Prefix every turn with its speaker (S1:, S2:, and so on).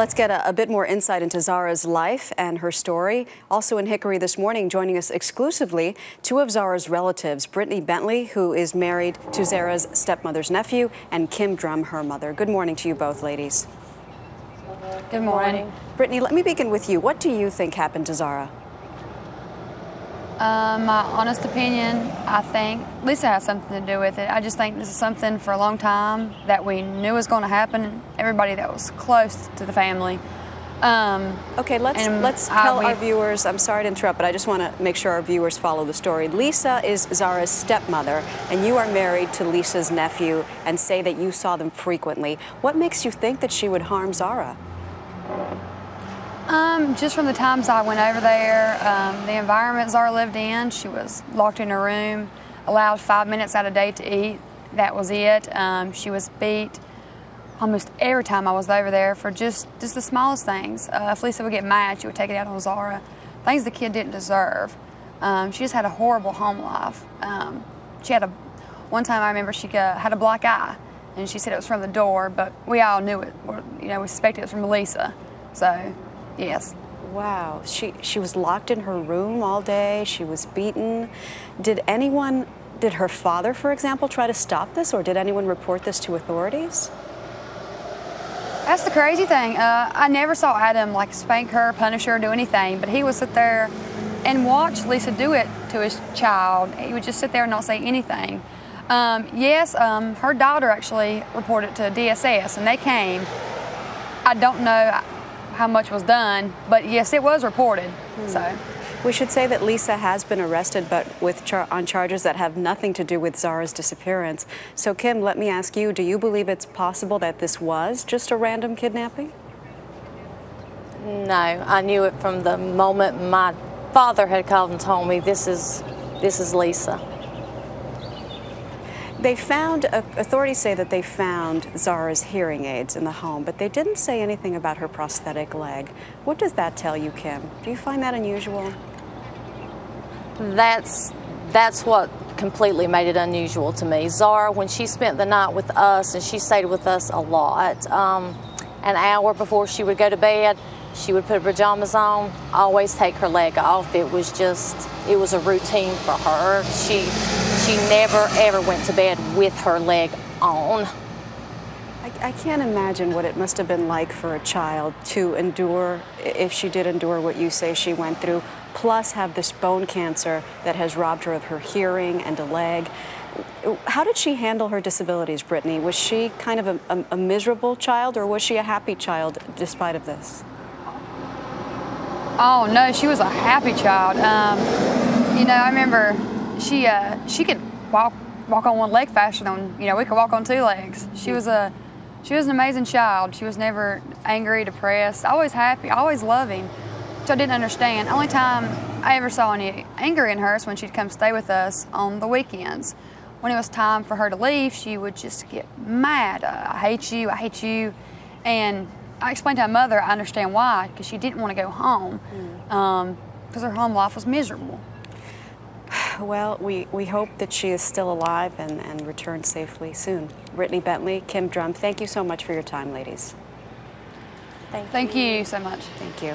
S1: Let's get a, a, bit more insight into Zahra's life and her story. Also in Hickory this morning, joining us exclusively, two of Zahra's relatives, Brittany Bentley, who is married to Zahra's stepmother's nephew, and Kim Drum, her mother. Good morning to you both, ladies.
S2: Good morning.
S1: Brittany, let me begin with you. What do you think happened to Zahra?
S2: Uh, my honest opinion, I think Lisa has something to do with it. I just think this is something for a long time that we knew was going to happen. Everybody that was close to the family.
S1: Um, okay, let's let's tell we, our viewers. I'm sorry to interrupt, but I just want to make sure our viewers follow the story. Lisa is Zahra's stepmother, and you are married to Lisa's nephew, and say that you saw them frequently. What makes you think that she would harm Zahra?
S2: Um, just from the times I went over there, um, the environment Zahra lived in, she was locked in her room, allowed five minutes out a day to eat. That was it. Um, she was beat almost every time I was over there for just, just the smallest things. Uh, if Lisa would get mad, she would take it out on Zahra. Things the kid didn't deserve. Um, she just had a horrible home life. Um, she had a, one time I remember she uh, had a black eye, and she said it was from the door, but we all knew it. You know, we suspected it was from Lisa. So Yes.
S1: Wow. She she was locked in her room all day. She was beaten. Did anyone did her father, for example, try to stop this or did anyone report this to authorities?
S2: That's the crazy thing. Uh, I never saw Adam like spank her, punish her, do anything, but he would sit there and watch Lisa do it to his child. He would just sit there and not say anything. Um, yes, um, her daughter actually reported to DSS and they came. I don't know how much was done, but yes, it was reported. Hmm. So.
S1: We should say that Lisa has been arrested, but with char on charges that have nothing to do with Zahra's disappearance. So, Kim, let me ask you: Do you believe it's possible that this was just a random kidnapping?
S3: No, I knew it from the moment my father had called and told me this is this is Lisa.
S1: They found, uh, authorities say that they found Zahra's hearing aids in the home, but they didn't say anything about her prosthetic leg. What does that tell you, Kim? Do you find that unusual?
S3: That's, that's what completely made it unusual to me. Zahra, when she spent the night with us, and she stayed with us a lot, um, an hour before she would go to bed, she would put her pajamas on, always take her leg off. It was just, it was a routine for her. She, she never ever went to bed with her leg on.
S1: I, I can't imagine what it must have been like for a child to endure, if she did endure what you say she went through, plus have this bone cancer that has robbed her of her hearing and a leg. How did she handle her disabilities, Brittany? Was she kind of a, a, a miserable child or was she a happy child despite of this?
S2: Oh no, she was a happy child. Um, you know, I remember she uh, she could walk walk on one leg faster than you know we could walk on two legs. She was a she was an amazing child. She was never angry, depressed, always happy, always loving, which I didn't understand. Only time I ever saw any anger in her is when she'd come stay with us on the weekends. When it was time for her to leave, she would just get mad. Uh, I hate you, I hate you. And I explained to my mother I understand why, because she didn't want to go home, because mm. um, her home life was miserable.
S1: Well, we, we hope that she is still alive and, and returns safely soon. Brittany Bentley, Kim Drum, thank you so much for your time, ladies.
S2: Thank you, thank you so much.
S1: Thank you.